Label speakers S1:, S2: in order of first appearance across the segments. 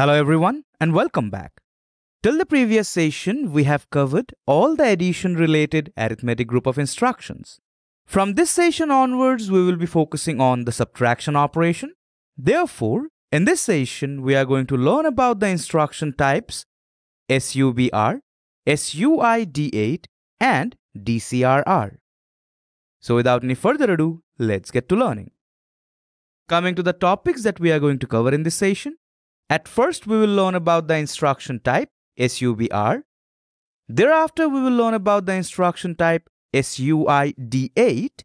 S1: Hello everyone and welcome back. Till the previous session, we have covered all the addition related arithmetic group of instructions. From this session onwards, we will be focusing on the subtraction operation. Therefore, in this session, we are going to learn about the instruction types SUBR, SUID8 and DCRR. So without any further ado, let's get to learning. Coming to the topics that we are going to cover in this session, at first, we will learn about the instruction type SUBR. Thereafter, we will learn about the instruction type SUID8.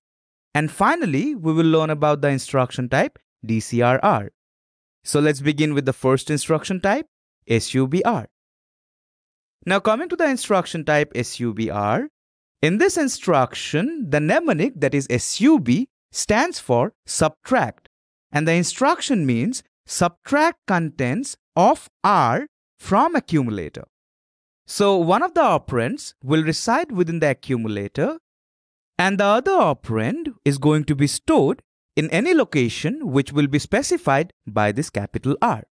S1: And finally, we will learn about the instruction type DCRR. So let's begin with the first instruction type, SUBR. Now coming to the instruction type SUBR, in this instruction, the mnemonic that is SUB stands for subtract and the instruction means subtract contents of R from accumulator. So one of the operands will reside within the accumulator and the other operand is going to be stored in any location which will be specified by this capital R.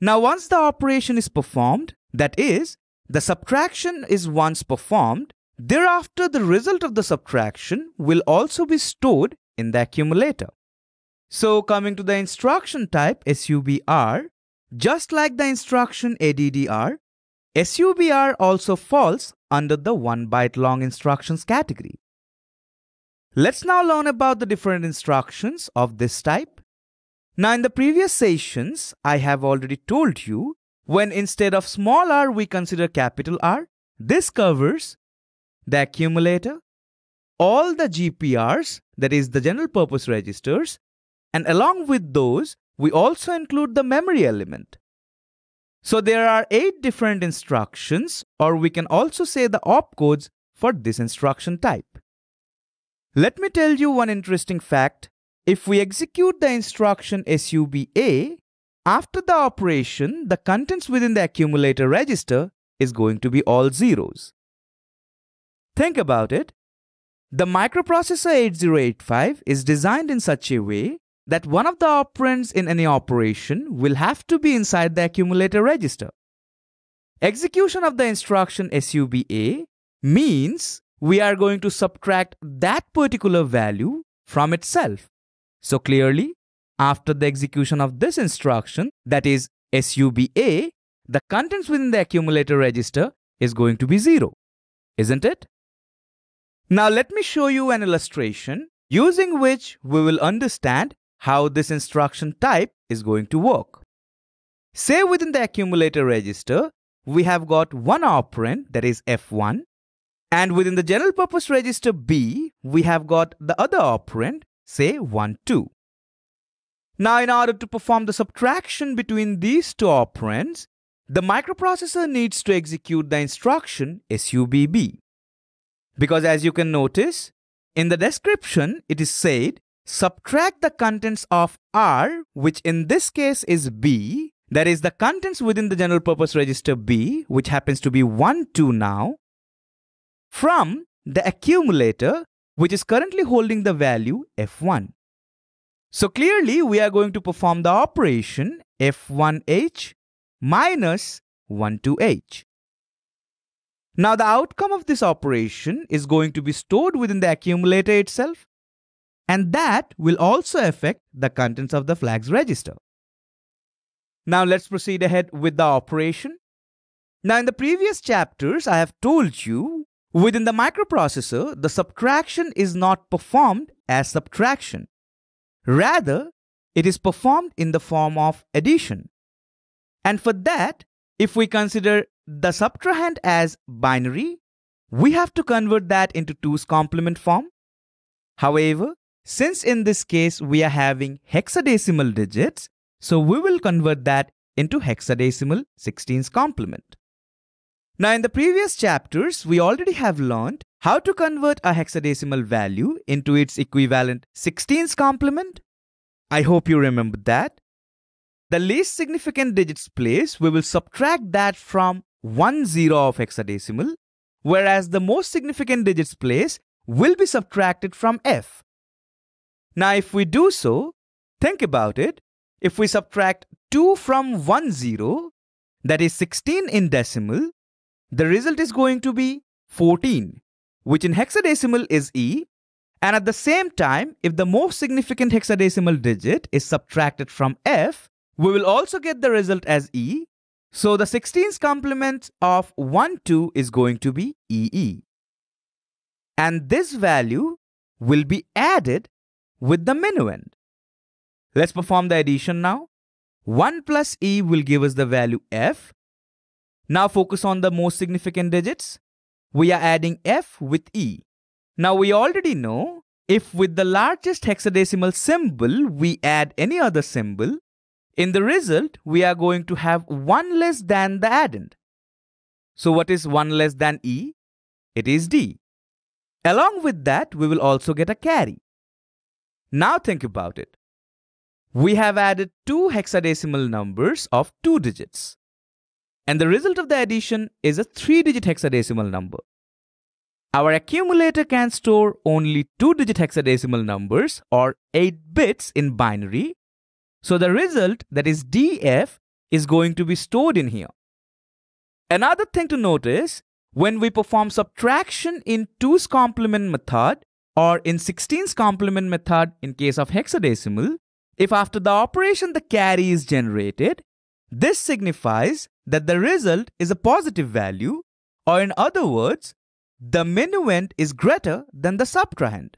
S1: Now once the operation is performed, that is, the subtraction is once performed, thereafter the result of the subtraction will also be stored in the accumulator. So coming to the instruction type SUBR, just like the instruction ADDR, SUBR also falls under the 1 byte long instructions category. Let's now learn about the different instructions of this type. Now in the previous sessions, I have already told you when instead of small r we consider capital R, this covers the accumulator, all the GPRs, that is the general purpose registers, and along with those, we also include the memory element. So there are 8 different instructions or we can also say the opcodes for this instruction type. Let me tell you one interesting fact. If we execute the instruction SUBA, after the operation, the contents within the accumulator register is going to be all zeros. Think about it. The microprocessor 8085 is designed in such a way that one of the operands in any operation will have to be inside the accumulator register. Execution of the instruction SUBA means we are going to subtract that particular value from itself. So clearly, after the execution of this instruction, that is SUBA, the contents within the accumulator register is going to be 0, isn't it? Now let me show you an illustration using which we will understand how this instruction type is going to work. Say within the accumulator register, we have got one operand that is F1 and within the general purpose register B, we have got the other operand, say 1, 2. Now in order to perform the subtraction between these two operands, the microprocessor needs to execute the instruction SUBB. Because as you can notice, in the description it is said subtract the contents of R, which in this case is B, that is the contents within the general purpose register B, which happens to be 1, 2 now, from the accumulator, which is currently holding the value F1. So clearly, we are going to perform the operation F1H minus 12H. Now the outcome of this operation is going to be stored within the accumulator itself and that will also affect the contents of the flags register. Now let's proceed ahead with the operation. Now in the previous chapters, I have told you within the microprocessor, the subtraction is not performed as subtraction. Rather, it is performed in the form of addition. And for that, if we consider the subtrahend as binary, we have to convert that into 2's complement form. However, since in this case we are having hexadecimal digits, so we will convert that into hexadecimal 16's complement. Now in the previous chapters, we already have learned how to convert a hexadecimal value into its equivalent 16's complement. I hope you remember that. The least significant digits place, we will subtract that from 1 0 of hexadecimal, whereas the most significant digits place will be subtracted from f. Now, if we do so, think about it. If we subtract 2 from 1 0, that is 16 in decimal, the result is going to be 14, which in hexadecimal is E. And at the same time, if the most significant hexadecimal digit is subtracted from F, we will also get the result as E. So the 16th complement of 1, 2 is going to be EE. And this value will be added with the minuend. Let's perform the addition now. 1 plus E will give us the value F. Now focus on the most significant digits. We are adding F with E. Now we already know if with the largest hexadecimal symbol we add any other symbol, in the result we are going to have 1 less than the addend. So what is 1 less than E? It is D. Along with that, we will also get a carry. Now think about it. We have added two hexadecimal numbers of two digits. And the result of the addition is a three-digit hexadecimal number. Our accumulator can store only two-digit hexadecimal numbers or 8 bits in binary. So the result, that is DF, is going to be stored in here. Another thing to notice when we perform subtraction in 2's complement method or in 16's complement method in case of hexadecimal, if after the operation the carry is generated, this signifies that the result is a positive value or in other words, the minuend is greater than the subtrahend.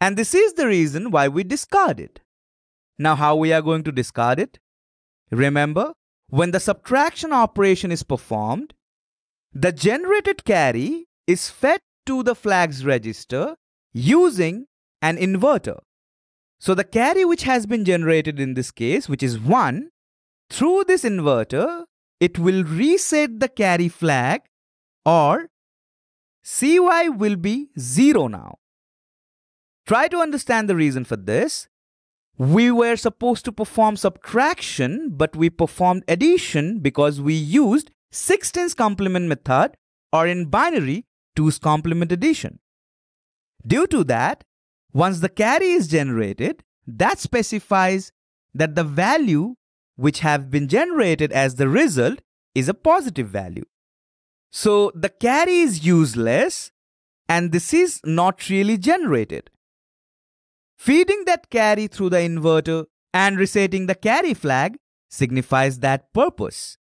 S1: And this is the reason why we discard it. Now how we are going to discard it? Remember, when the subtraction operation is performed, the generated carry is fed to the flags register using an inverter. So the carry which has been generated in this case, which is 1, through this inverter, it will reset the carry flag or CY will be 0 now. Try to understand the reason for this. We were supposed to perform subtraction, but we performed addition because we used 16's complement method or in binary 2's complement addition. Due to that, once the carry is generated, that specifies that the value which have been generated as the result is a positive value. So the carry is useless and this is not really generated. Feeding that carry through the inverter and resetting the carry flag signifies that purpose.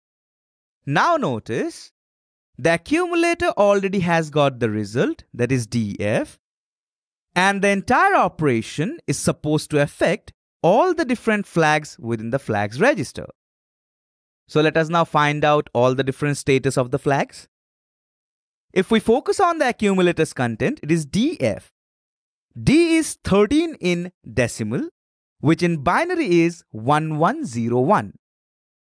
S1: Now notice, the accumulator already has got the result, that is DF, and the entire operation is supposed to affect all the different flags within the flags register. So let us now find out all the different status of the flags. If we focus on the accumulator's content, it is DF. D is 13 in decimal, which in binary is 1101.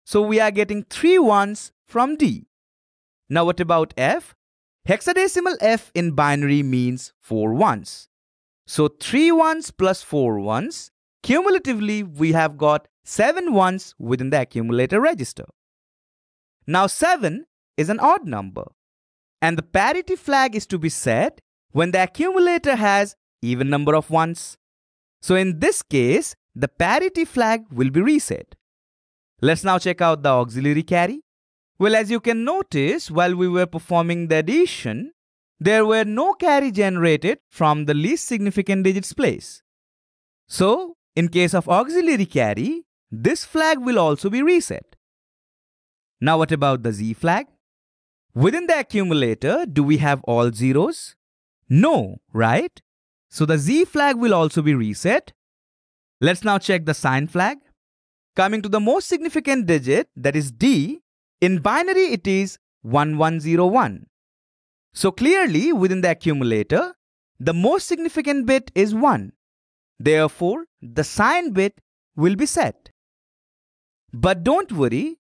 S1: So we are getting three ones from D. Now what about F? Hexadecimal F in binary means 4 ones. So 3 ones plus 4 ones. Cumulatively, we have got 7 ones within the accumulator register. Now 7 is an odd number. And the parity flag is to be set when the accumulator has even number of ones. So in this case, the parity flag will be reset. Let's now check out the auxiliary carry. Well, as you can notice, while we were performing the addition, there were no carry generated from the least significant digits place. So, in case of auxiliary carry, this flag will also be reset. Now what about the Z flag? Within the accumulator, do we have all zeros? No, right? So the Z flag will also be reset. Let's now check the sign flag. Coming to the most significant digit, that is D, in binary, it is 1101. So clearly, within the accumulator, the most significant bit is 1. Therefore, the sign bit will be set. But don't worry,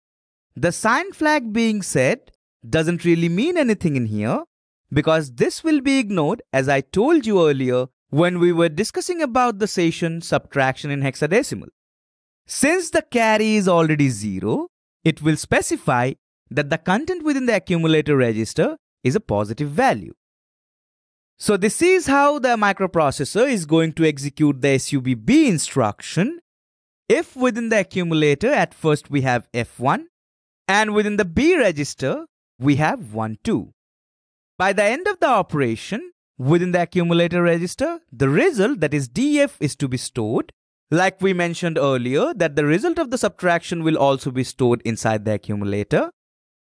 S1: the sign flag being set doesn't really mean anything in here because this will be ignored as I told you earlier when we were discussing about the session subtraction in hexadecimal. Since the carry is already 0, it will specify that the content within the accumulator register is a positive value. So this is how the microprocessor is going to execute the SUBB instruction if within the accumulator at first we have F1 and within the B register we have 1, 2. By the end of the operation, within the accumulator register, the result that is DF is to be stored. Like we mentioned earlier that the result of the subtraction will also be stored inside the accumulator.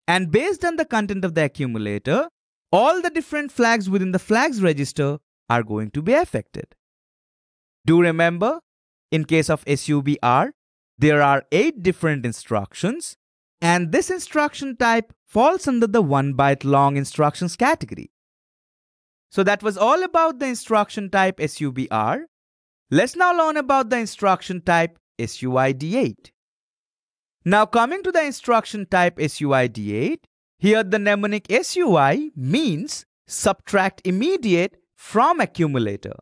S1: And based on the content of the accumulator, all the different flags within the flags register are going to be affected. Do remember, in case of SUBR, there are 8 different instructions and this instruction type falls under the 1 byte long instructions category. So that was all about the instruction type SUBR. Let's now learn about the instruction type SUID8. Now coming to the instruction type SUID8, here the mnemonic SUI means subtract immediate from accumulator.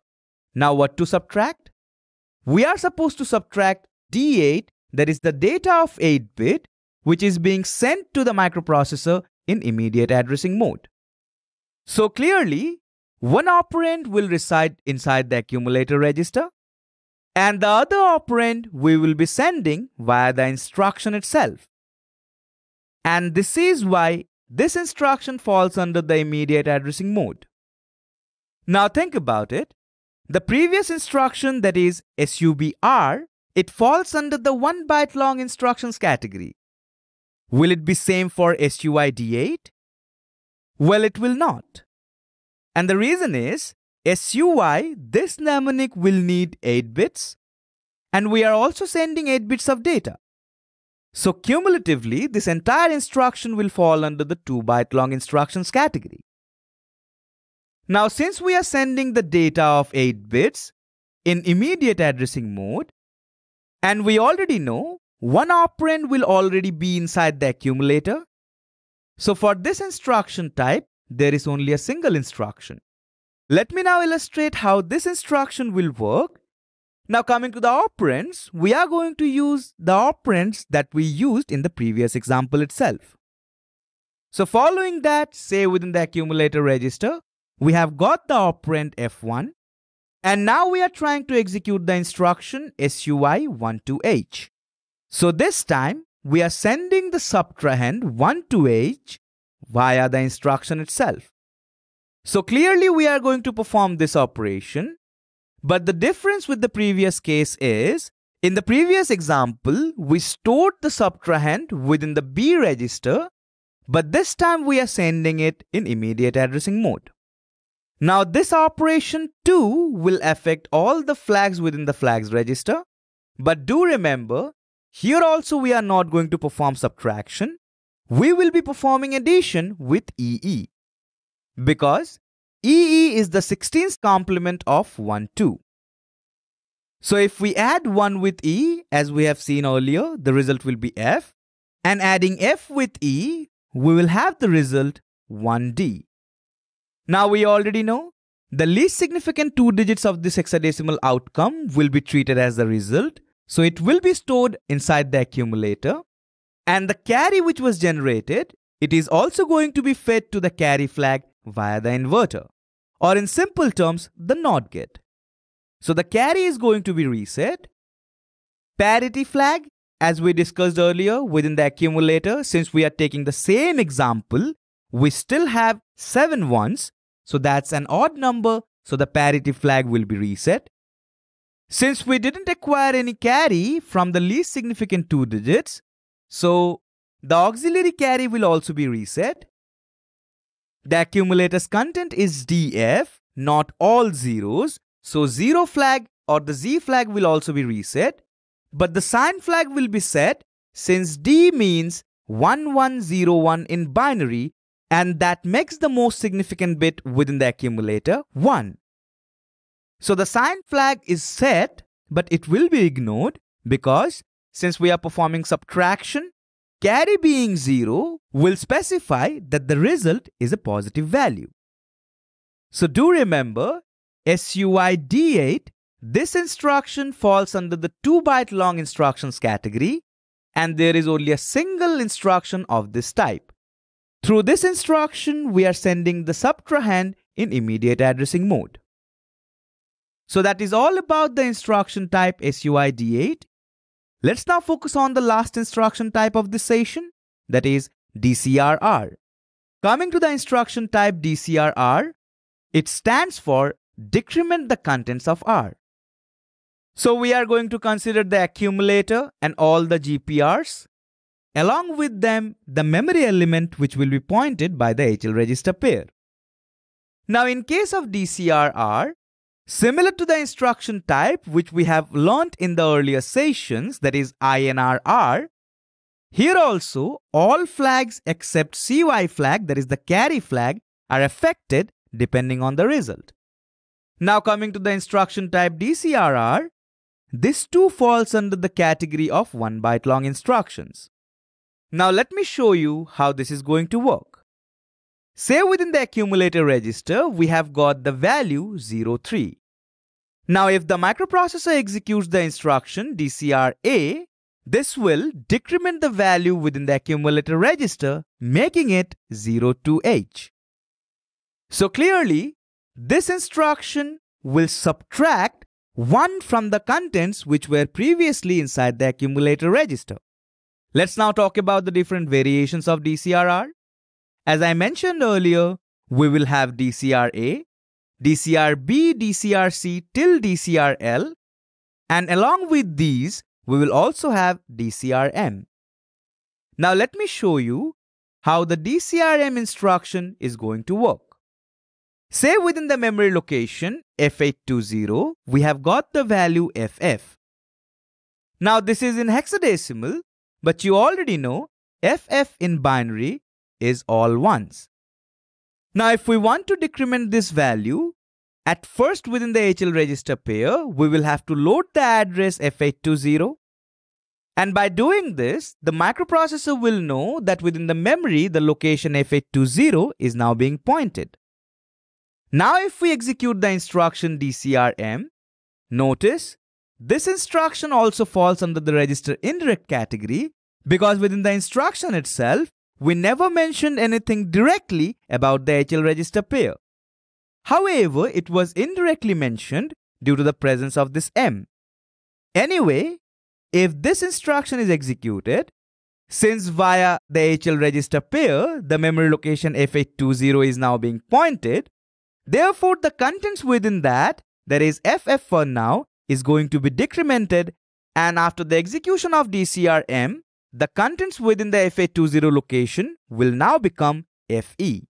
S1: Now what to subtract? We are supposed to subtract D8 that is the data of 8-bit which is being sent to the microprocessor in immediate addressing mode. So clearly, one operand will reside inside the accumulator register and the other operand we will be sending via the instruction itself. And this is why this instruction falls under the immediate addressing mode. Now think about it. The previous instruction that is SUBR, it falls under the 1 byte long instructions category. Will it be same for SUID8? Well, it will not. And the reason is, SUI, this mnemonic will need 8 bits, and we are also sending 8 bits of data. So cumulatively, this entire instruction will fall under the 2 byte long instructions category. Now, since we are sending the data of 8 bits in immediate addressing mode, and we already know one operand will already be inside the accumulator. So for this instruction type, there is only a single instruction. Let me now illustrate how this instruction will work. Now coming to the operands, we are going to use the operands that we used in the previous example itself. So following that, say within the accumulator register, we have got the operand F1 and now we are trying to execute the instruction SUI12H. So this time we are sending the subtrahend 1 to h via the instruction itself. So clearly we are going to perform this operation. But the difference with the previous case is, in the previous example, we stored the subtrahend within the B register, but this time we are sending it in immediate addressing mode. Now this operation too will affect all the flags within the flags register, but do remember here also we are not going to perform subtraction. We will be performing addition with EE. Because EE is the 16th complement of 1, 2. So if we add 1 with E, as we have seen earlier, the result will be F. And adding F with E, we will have the result 1D. Now we already know the least significant two digits of this hexadecimal outcome will be treated as the result so it will be stored inside the accumulator and the carry which was generated, it is also going to be fed to the carry flag via the inverter or in simple terms, the NOT gate. So the carry is going to be reset. Parity flag, as we discussed earlier within the accumulator, since we are taking the same example, we still have 7 ones. So that's an odd number, so the parity flag will be reset. Since we didn't acquire any carry from the least significant two digits, so the auxiliary carry will also be reset. The accumulator's content is DF, not all zeros, so 0 flag or the Z flag will also be reset, but the sign flag will be set since D means 1101 in binary and that makes the most significant bit within the accumulator 1. So the sign flag is set, but it will be ignored because since we are performing subtraction, carry being 0 will specify that the result is a positive value. So do remember, SUID8, this instruction falls under the 2 byte long instructions category and there is only a single instruction of this type. Through this instruction, we are sending the subtrahend in immediate addressing mode. So that is all about the instruction type SUID8. Let's now focus on the last instruction type of this session, that is DCRR. Coming to the instruction type DCRR, it stands for decrement the contents of R. So we are going to consider the accumulator and all the GPRs. Along with them, the memory element which will be pointed by the HL register pair. Now in case of DCRR, similar to the instruction type which we have learnt in the earlier sessions that is INRR, here also all flags except CY flag that is the carry flag are affected depending on the result. Now coming to the instruction type DCRR, this too falls under the category of 1 byte long instructions. Now let me show you how this is going to work. Say within the accumulator register, we have got the value 03. Now if the microprocessor executes the instruction DCRA, this will decrement the value within the accumulator register, making it 02H. So clearly, this instruction will subtract 1 from the contents which were previously inside the accumulator register. Let's now talk about the different variations of DCRR. As I mentioned earlier, we will have DCRA, DCRB, DCRC till DCRL, and along with these, we will also have DCRM. Now let me show you how the DCRM instruction is going to work. Say within the memory location F820, we have got the value FF. Now this is in hexadecimal, but you already know FF in binary is all ones. Now if we want to decrement this value, at first within the HL register pair, we will have to load the address F820. And by doing this, the microprocessor will know that within the memory, the location F820 is now being pointed. Now if we execute the instruction DCRM, notice this instruction also falls under the register indirect category because within the instruction itself, we never mentioned anything directly about the HL register pair. However, it was indirectly mentioned due to the presence of this M. Anyway, if this instruction is executed, since via the HL register pair, the memory location F820 is now being pointed, Therefore, the contents within that, that is FF for now, is going to be decremented and after the execution of DCRM, the contents within the FA20 location will now become FE.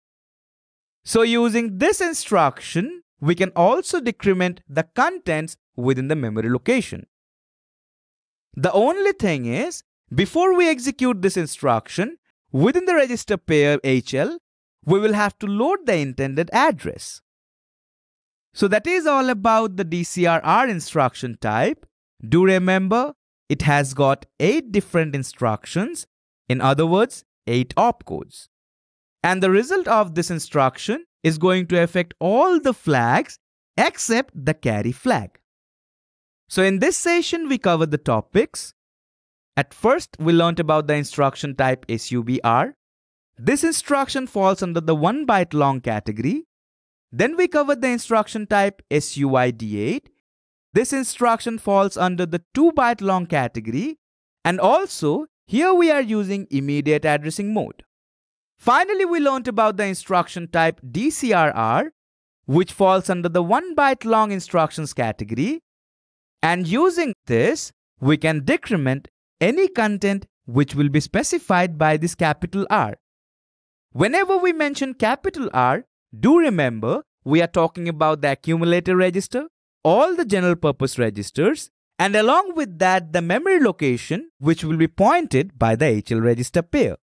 S1: So using this instruction, we can also decrement the contents within the memory location. The only thing is, before we execute this instruction, within the register pair HL, we will have to load the intended address. So that is all about the DCRR instruction type. Do remember, it has got 8 different instructions, in other words, 8 opcodes. And the result of this instruction is going to affect all the flags except the carry flag. So in this session, we covered the topics. At first, we learnt about the instruction type SUBR, this instruction falls under the 1 byte long category. Then we covered the instruction type SUID8. This instruction falls under the 2 byte long category. And also, here we are using immediate addressing mode. Finally, we learned about the instruction type DCRR, which falls under the 1 byte long instructions category. And using this, we can decrement any content which will be specified by this capital R. Whenever we mention capital R, do remember we are talking about the accumulator register, all the general purpose registers, and along with that the memory location which will be pointed by the HL register pair.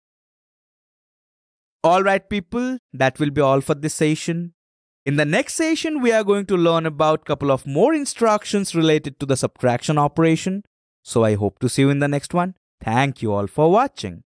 S1: Alright people, that will be all for this session. In the next session, we are going to learn about couple of more instructions related to the subtraction operation. So I hope to see you in the next one. Thank you all for watching.